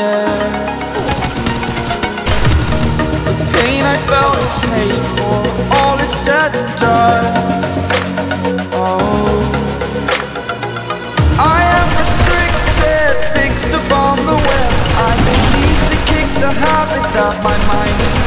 The pain I felt was paid for, all is said and done. Oh. I am restricted, fixed upon the web. I need to kick the habit that my mind is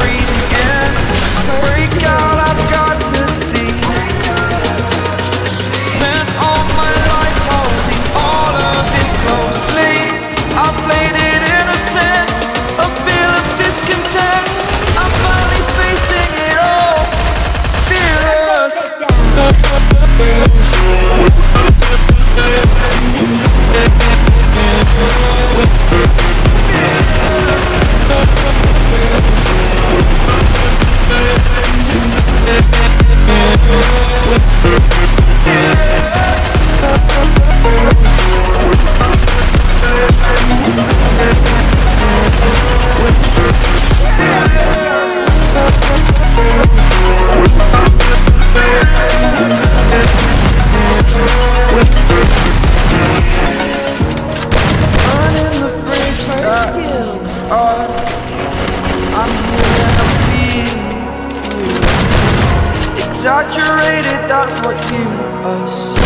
exaggerated, that's what you assume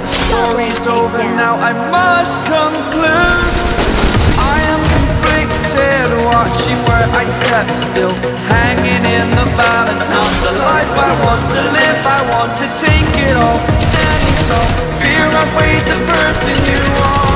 The story's over now, I must conclude. I am conflicted, watching where I step still. Hanging in the balance, not the life I want to live. I want to take it all, and it's Fear I weighed the person you are.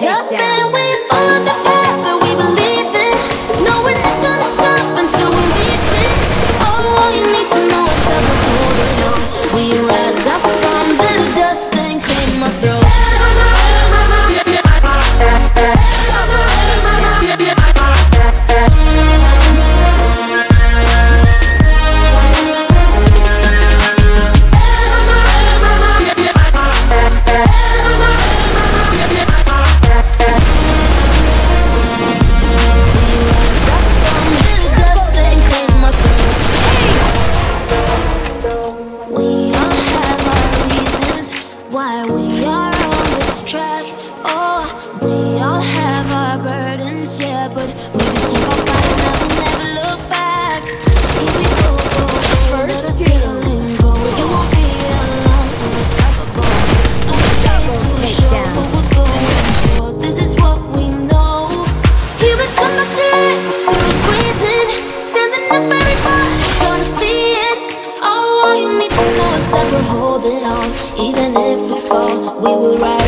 Just. we will rise.